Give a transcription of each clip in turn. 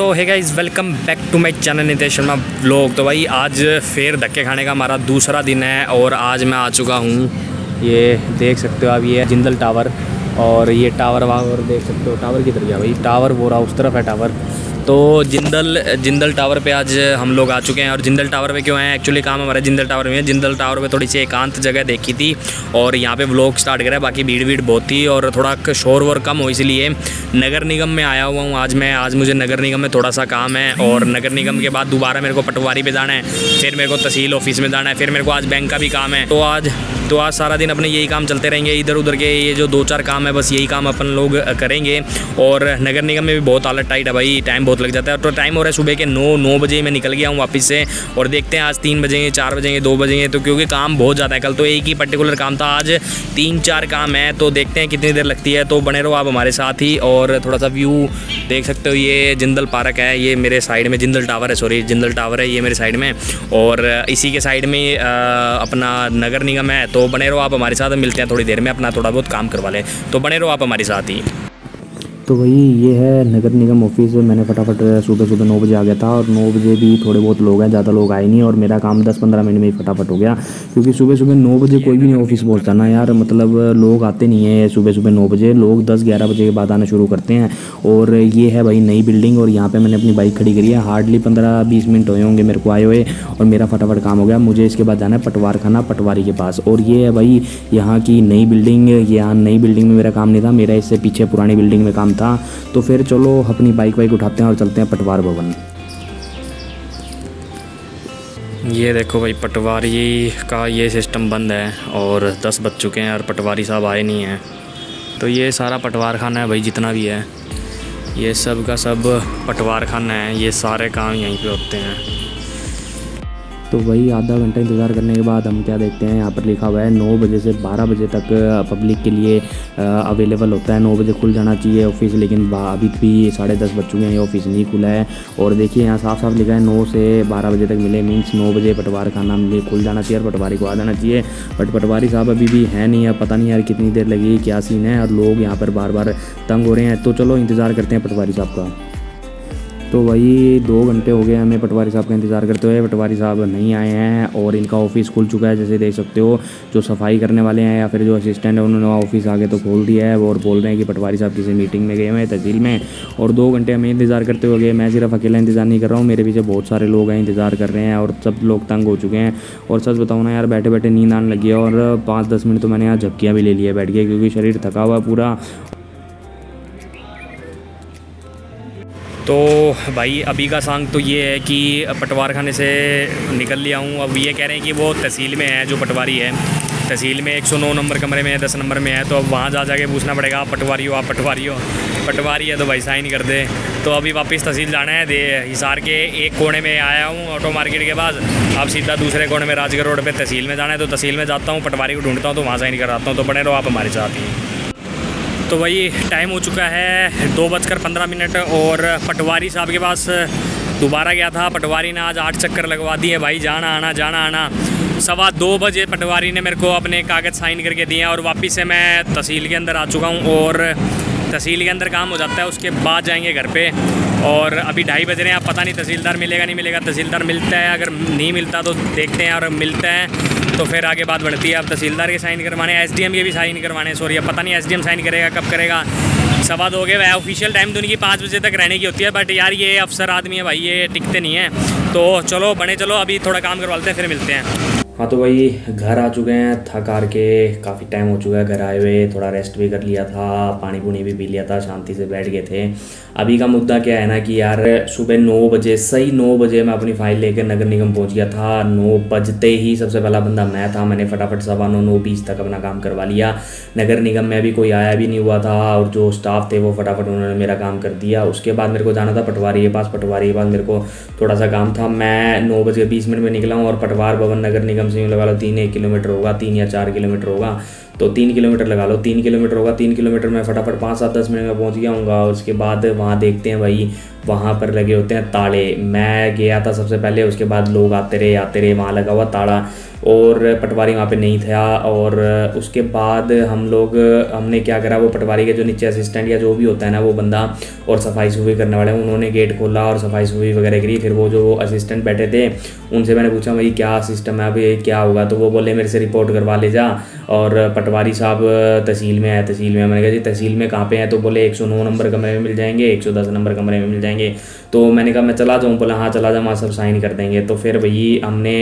सो है guys welcome back to my channel Nitesh Sharma blog तो भाई, आज फिर धक्के खाने का हमारा दूसरा दिन है और आज मैं आ चुका हूँ। ये देख सकते हो आप, ये जिंदल टावर और ये टावर वावर देख सकते हो, टावर किधर गया भाई? टावर रहा, उस तरफ़ है टावर। तो जिंदल जिंदल टावर पे आज हम लोग आ चुके हैं और जिंदल टावर पे क्यों आए एक्चुअली काम हमारा जिंदल टावर में है। जिंदल टावर पे थोड़ी सी एकांत जगह देखी थी और यहाँ पे व्लॉग स्टार्ट करा बाकी भीड़ भीड़ बहुत थी और थोड़ा शोर वोर कम हो इसलिए नगर निगम में आया हुआ हूँ आज मैं। आज मुझे नगर निगम में थोड़ा सा काम है और नगर निगम के बाद दोबारा मेरे को पटवारी पर जाना है। फिर मेरे को तहसील ऑफ़िस में जाना है। फिर मेरे को आज बैंक का भी काम है। तो आज तो आज सारा दिन अपने यही काम चलते रहेंगे, इधर उधर के ये जो दो चार काम है, बस यही काम अपन लोग करेंगे। और नगर निगम में भी बहुत हालत टाइट है भाई टाइम बहुत लग जाता है। तो टाइम हो रहा है सुबह के नौ नौ बजे मैं निकल गया हूँ वापस से, और देखते हैं आज तीन बजेंगे चार बजेंगे दो बजेंगे तो क्योंकि काम बहुत ज़्यादा है। कल तो एक ही पर्टिकुलर काम था, आज तीन चार काम है तो देखते हैं कितनी देर लगती है। तो बने रहो आप हमारे साथ ही, और थोड़ा सा व्यू देख सकते हो, ये जिंदल पार्क है, ये मेरे साइड में जिंदल टावर है सॉरी जिंदल टावर है, ये मेरे साइड में। और इसी के साइड में अपना नगर निगम है तो बने रहो आप हमारे साथ, मिलते हैं थोड़ी देर में, अपना थोड़ा बहुत काम करवा लें। तो बने रहो आप हमारे साथ ही। तो वही ये है नगर निगम ऑफ़िस, मैंने फटाफट सुबह सुबह नौ बजे आ गया था और नौ बजे भी थोड़े बहुत लोग हैं, ज़्यादा लोग आए नहीं और मेरा काम दस पंद्रह मिनट में ही फटाफट हो गया। क्योंकि सुबह सुबह नौ बजे कोई भी नहीं ऑफ़िस पहुँचता ना यार मतलब लोग आते नहीं है सुबह सुबह नौ बजे, लोग दस ग्यारह बजे के बाद आना शुरू करते हैं। और ये है भाई नई बिल्डिंग और यहाँ पर मैंने अपनी बाइक खड़ी करी है, हार्डली पंद्रह बीस मिनट हुए होंगे मेरे को आए हुए और मेरा फटाफट काम हो गया। मुझे इसके बाद जाना है पटवार खाना पटवारी के पास। और ये है भाई यहाँ की नई बिल्डिंग, यहाँ नई बिल्डिंग में मेरा काम नहीं था, मेरा इससे पीछे पुरानी बिल्डिंग में काम था तो फिर चलो अपनी बाइक वाइक उठाते हैं और चलते हैं पटवार भवन। ये देखो भाई, पटवारी का ये सिस्टम बंद है और दस बज चुके हैं और पटवारी साहब आए नहीं हैं। तो ये सारा पटवार खाना है भाई, जितना भी है। ये सब का सब पटवार खाना है, ये सारे काम यहीं पे होते हैं। तो वही आधा घंटा इंतज़ार करने के बाद हम क्या देखते हैं, यहाँ पर लिखा हुआ है, नौ बजे से बारह बजे तक पब्लिक के लिए अवेलेबल होता है। नौ बजे खुल जाना चाहिए ऑफ़िस लेकिन अभी भी साढ़े दस बज चुके हैं, ये ऑफ़िस नहीं खुला है। और देखिए, यहाँ साफ़ साफ़ लिखा है, नौ से बारह बजे तक मिले मीन्स नौ बजे पटवार खाना खुल जाना चाहिए और पटवारी को आ जाना चाहिए। बट पटवारी साहब अभी भी है नहीं है पता नहीं यार कितनी देर लगी क्या सीन है, और लोग यहाँ पर बार बार तंग हो रहे हैं। तो चलो, इंतज़ार करते हैं पटवारी साहब का। तो वही दो घंटे हो गए हमें पटवारी साहब का इंतज़ार करते हुए। पटवारी साहब नहीं आए हैं और इनका ऑफ़िस खुल चुका है, जैसे देख सकते हो, जो सफ़ाई करने वाले हैं या फिर जो असिस्टेंट है, उन्होंने ऑफ़िस आगे तो खोल दिया है और बोल रहे हैं कि पटवारी साहब किसी मीटिंग में गए हुए हैं, तहसील में। और दो घंटे हमें इंतज़ार करते हुए गए। मैं सिर्फ़ अकेला इंतज़ार नहीं कर रहा हूँ, मेरे पीछे बहुत सारे लोग हैं, इंतज़ार कर रहे हैं और सब लोग तंग हो चुके हैं। और सच बताऊँ ना यार बैठे बैठे नींद आने लगी है और पाँच दस मिनट तो मैंने यहाँ झपकियाँ भी ले लिया बैठ के, क्योंकि शरीर थका हुआ पूरा तो भाई, अभी का सांग तो ये है कि पटवार खाने से निकल लिया हूँ। अब ये कह रहे हैं कि वो तहसील में है, जो पटवारी है। तहसील में 109 नंबर कमरे में है, दस नंबर में है। तो अब वहाँ जा, जाके पूछना पड़ेगा, आप पटवारी हो आप पटवारी हो पटवारी है तो भाई, साइन कर दे। तो अभी वापस तहसील जाना है। दे, हिसार के एक कोने में आया हूँ ऑटो मार्केट के पास। अब सीधा दूसरे कोने में राजगढ़ रोड पर तहसील में जाना है। तो तहसील में जाता हूँ, पटवारी को ढूंढता हूँ तो वहाँ साइन कराता हूँ। तो बने रहो आप हमारे साथ ही। तो वही टाइम हो चुका है दो बजकर पंद्रह मिनट और पटवारी साहब के पास दोबारा गया था। पटवारी ने आज आठ चक्कर लगवा दिए भाई, जाना, आना जाना, आना। सवा दो बजे पटवारी ने मेरे को अपने कागज़ साइन करके दिए और वापस से मैं तहसील के अंदर आ चुका हूँ और तहसील के अंदर काम हो जाता है, उसके बाद जाएँगे घर पे। और अभी ढाई बज रहे हैं, आप पता नहीं तहसीलदार मिलेगा, नहीं मिलेगा। तहसीलदार मिलता है, अगर नहीं मिलता तो देखते हैं और मिलता है। तो फिर आगे बात बढ़ती है। अब तहसीलदार के साइन करवाने एस डी के भी साइन करवाने। सॉरी अब पता नहीं एसडीएम साइन करेगा, कब करेगा। सवा दो गए, वह ऑफिशियल टाइम तो उनकी पाँच बजे तक रहने की होती है बट यार ये अफसर आदमी है भाई, ये टिकते नहीं हैं। तो चलो, बने चलो, अभी थोड़ा काम करवाते हैं, फिर मिलते हैं। हाँ तो भाई घर आ चुके हैं, थक हार के, काफ़ी टाइम हो चुका है, घर आए हुए, थोड़ा रेस्ट भी कर लिया था, पानी पुनी भी पी लिया था, शांति से बैठ गए थे। अभी का मुद्दा क्या है ना कि यार, सुबह नौ बजे, सही नौ बजे मैं अपनी फ़ाइल लेकर नगर निगम पहुँच गया था, नौ बजते ही सबसे पहला बंदा मैं था, मैंने फटाफट सवा नौ नौ बीस तक अपना काम करवा लिया। नगर निगम में अभी कोई आया भी नहीं हुआ था, और जो स्टाफ थे वो फटाफट उन्होंने मेरा काम कर दिया। उसके बाद मेरे को जाना था पटवारी के पास, पटवारी के पास मेरे को थोड़ा सा काम था। मैं नौ बजे बीस मिनट में निकला हूँ, और पटवार भवन नगर निगम से लगा लो तीन एक किलोमीटर होगा तीन या चार किलोमीटर होगा। तो तीन किलोमीटर लगा लो। तीन किलोमीटर होगा, तीन किलोमीटर में फटाफट पाँच सात दस मिनट में पहुँच गया हूँ उसके बाद वहाँ देखते हैं भाई, वहाँ पर लगे होते हैं ताले मैं गया था सबसे पहले, उसके बाद लोग आते रहे आते रहे, वहाँ लगा हुआ ताला और पटवारी वहाँ पे नहीं था। और उसके बाद हम लोग, हमने क्या करा, वो पटवारी के जो नीचे असिस्टेंट या जो भी होता है ना, वो बंदा और सफ़ाई सफ़ाई करने वाले उन्होंने गेट खोला और सफ़ाई सफ़ाई वगैरह करी। फिर वो जो असिस्टेंट बैठे थे, उनसे मैंने पूछा, भाई, क्या सिस्टम है? अभी क्या होगा? तो वो बोले, मेरे से रिपोर्ट करवा ले जा और पटवारी साहब तहसील में है, तहसील में मैंने कहा जी, तहसील में कहाँ पे हैं? तो बोले, एक सौ नौ नंबर कमरे में मिल जाएँगे, एक सौ दस नंबर कमरे में मिल जाएँगे। तो मैंने कहा, मैं चला जाऊँ. बोला हाँ चला जाऊँ, वहाँ सब साइन कर देंगे। तो फिर वही हमने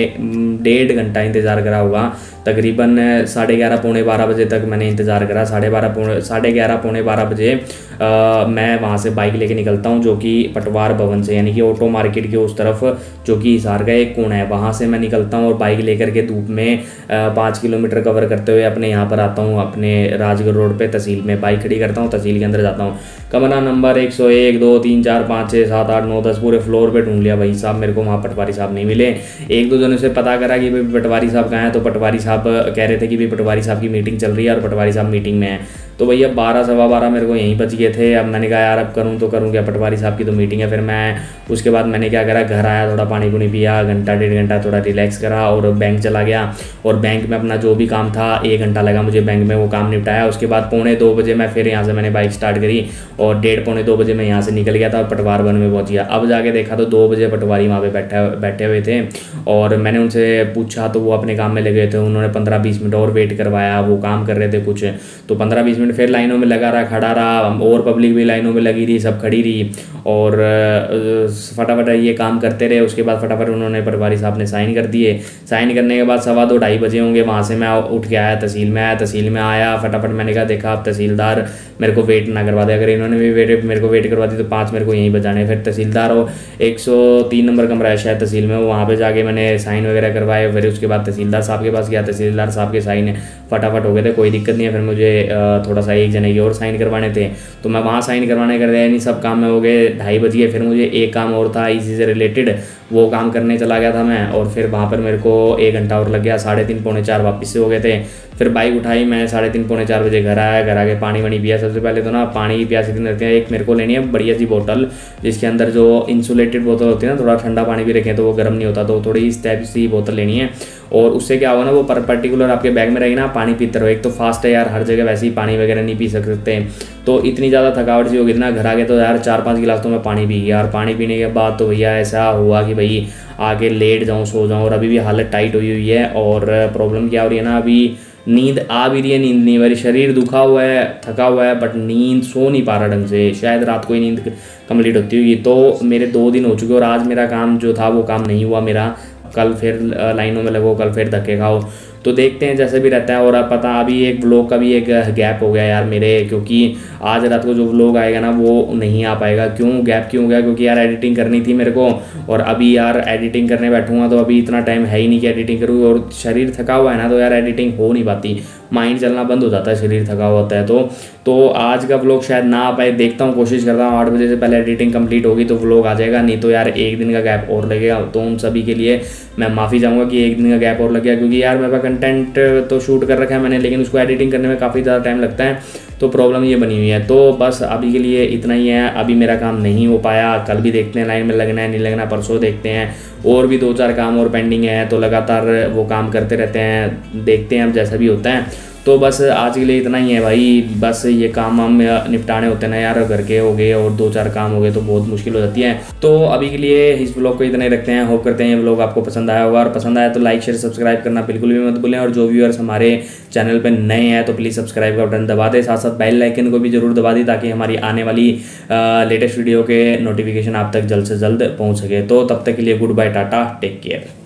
डेढ़ घंटा इंतज़ार करा हुआ। तकरीबन साढ़े ग्यारह, पौने बारह बजे तक मैंने इंतज़ार करा। साढ़े बारह, पौने, साढ़े ग्यारह, पौने बारह बजे मैं वहाँ से बाइक लेके निकलता हूँ, जो कि पटवार भवन से, यानी कि ऑटो मार्केट के उस तरफ़, जो कि हिसार का एक कोण है। वहाँ से मैं निकलता हूँ और बाइक लेकर के धूप में पाँच किलोमीटर कवर करते हुए अपने यहाँ पर आता हूँ, अपने राजगढ़ रोड पर तहसील में। बाइक खड़ी करता हूँ, तहसील के अंदर जाता हूँ। कमरा नंबर एक सौ एक, दो, तीन, चार, पाँच, छः, सात आठ नौ, दस पूरे फ्लोर पे ढूंढ लिया भाई साहब, मेरे को वहाँ पटवारी साहब नहीं मिले। एक दो जनों से पता करा कि भाई पटवारी साहब कहाँ हैं तो पटवारी साहब कह रहे थे कि भाई पटवारी साहब की मीटिंग चल रही है और पटवारी साहब मीटिंग में है। तो भैया बारह, सवा बारह मेरे को यहीं बच गए थे। अब मैंने कहा, यार, अब करूँ तो करूँ क्या? पटवारी साहब की तो मीटिंग है, फिर मैं उसके बाद मैंने क्या करा, घर आया, थोड़ा पानी पुनी पिया, घंटा, डेढ़ घंटा थोड़ा रिलैक्स करा और बैंक चला गया। और बैंक में अपना जो भी काम था, एक घंटा लगा मुझे बैंक में, वो काम निपटाया। उसके बाद पौने दो बजे मैं फिर यहाँ से मैंने बाइक स्टार्ट करी और डेढ़, पौने दो बजे मैं यहाँ से निकल गया था और पटवार वन में पहुँच गया। अब जाके देखा तो दो बजे पटवारी वहाँ पे बैठे बैठे हुए थे और मैंने उनसे पूछा तो वो अपने काम में लगे थे। उन्होंने पंद्रह, बीस मिनट और वेट करवाया, वो काम कर रहे थे कुछ। तो पंद्रह, बीस मिनट फिर लाइनों में लगा रहा, खड़ा रहा और पब्लिक भी लाइनों में लगी रही, सब खड़ी रही और फटाफट ये काम करते रहे, उसके बाद फटाफट उन्होंने पटवारी साहब ने साइन कर दिए। साइन करने के बाद सवा दो ढाई बजे होंगे, वहाँ से मैं उठ के आया, तहसील में आया, तहसील में आया, फटाफट मैंने कहा, देखा आप तहसीलदार, मेरे को वेट ना करवा दे, अगर इन्होंने भी वेट मेरे को वेट करवा दी तो पाँच मेरे को यहीं बजाने फिर तहसीलदार हो, एक सौ तीन नंबर कमरा है शायद तहसील में वहाँ पर जाके मैंने साइन वगैरह करवाए, फिर उसके बाद तहसीलदार साहब के पास गया, तहसीलदार साहब के साइन फटाफट हो गए थे, कोई दिक्कत नहीं है, फिर मुझे थोड़ा सा एक जने की और साइन करवाने थे। तो मैं वहाँ साइन करवाने कर दिया नहीं सब काम में हो गए, ढाई बज गए, फिर मुझे एक काम और था, इसी से रिलेटेड वो काम करने चला गया था मैं, और फिर वहाँ पर मेरे को एक घंटा और लग गया, साढ़े तीन, पौने चार वापस से हो गए थे। फिर बाइक उठाई मैं, साढ़े तीन, पौने चार बजे घर आया, घर आके पानी वानी पिया सबसे पहले तो ना, पानी की प्यासी दिन रहती है एक मेरे को लेनी है बढ़िया सी बोतल जिसके अंदर जो इंसुलेटेड बोतल होती है ना, थोड़ा ठंडा पानी भी रखें तो वो गर्म नहीं होता तो थोड़ी इस टाइप सी बोतल लेनी है। और उससे क्या होगा ना, वो पर पर्टिकुलर आपके बैग में रहेगी ना, पानी पीते रहो। एक तो फास्ट है यार, हर जगह वैसे ही पानी वगैरह नहीं पी सकते हैं। तो इतनी ज़्यादा थकावट सी होगी इतना घर आगे तो यार चार पाँच गिलास तो मैं पानी पी गया। और पानी पीने के बाद तो भैया ऐसा हुआ कि भाई, आगे लेट जाऊँ, सो जाऊँ और अभी भी हालत टाइट हुई हुई है और प्रॉब्लम क्या हो रही है ना, अभी नींद आ भी रही है, नींद नहीं मेरी शरीर दुखा हुआ है, थका हुआ है बट नींद सो नहीं पा रहा ढंग से। शायद रात को ही नींद कंप्लीट होती होगी। तो मेरे दो दिन हो चुके और आज मेरा काम जो था, वो काम नहीं हुआ मेरा। कल फिर लाइनों में लगो, कल फिर धक्के खाओ। तो देखते हैं, जैसे भी रहता है, और अब पता, अभी एक व्लॉग का भी एक गैप हो गया यार मेरे, क्योंकि आज रात को जो व्लॉग आएगा ना, वो नहीं आ पाएगा। क्यों? गैप क्यों हो गया? क्योंकि यार एडिटिंग करनी थी मेरे को, और अभी यार एडिटिंग करने बैठूँगा तो अभी इतना टाइम है ही नहीं कि एडिटिंग करूँ, और शरीर थका हुआ है ना तो यार एडिटिंग हो नहीं पाती। माइंड चलना बंद हो जाता है, शरीर थका होता है। तो तो आज का व्लॉग शायद ना आ पाए, देखता हूँ, कोशिश करता हूँ, आठ बजे से पहले एडिटिंग कंप्लीट होगी तो व्लॉग आ जाएगा, नहीं तो यार एक दिन का गैप और लगेगा। तो उन सभी के लिए मैं माफ़ी चाहूँगा कि एक दिन का गैप और लग गया, क्योंकि यार मेरे पास कंटेंट तो शूट कर रखा है मैंने, लेकिन उसको एडिटिंग करने में काफ़ी ज़्यादा टाइम लगता है। तो प्रॉब्लम ये बनी हुई है। तो बस अभी के लिए इतना ही है। अभी मेरा काम नहीं हो पाया। कल भी देखते हैं, लाइन में लगना है, नहीं लगना परसों देखते हैं। और भी दो चार काम और पेंडिंग है तो लगातार वो काम करते रहते हैं। देखते हैं, अब जैसा भी होता है। तो बस आज के लिए इतना ही है भाई। बस ये काम हम निपटाने होते हैं ना यार, घर के हो गए और दो चार काम हो गए तो बहुत मुश्किल हो जाती है। तो अभी के लिए इस ब्लॉग को इतना ही रखते हैं। होप करते हैं ये ब्लॉग आपको पसंद आया होगा। और पसंद आया तो लाइक शेयर सब्सक्राइब करना बिल्कुल भी मत भूलें। और जो व्यूअर्स हमारे चैनल पर नए हैं तो प्लीज़ सब्सक्राइब का बटन दबा दें। साथ साथ बेल लाइकन को भी ज़रूर दबा दें ताकि हमारी आने वाली लेटेस्ट वीडियो के नोटिफिकेशन आप तक जल्द से जल्द पहुँच सके। तो तब तक के लिए good bye tata take care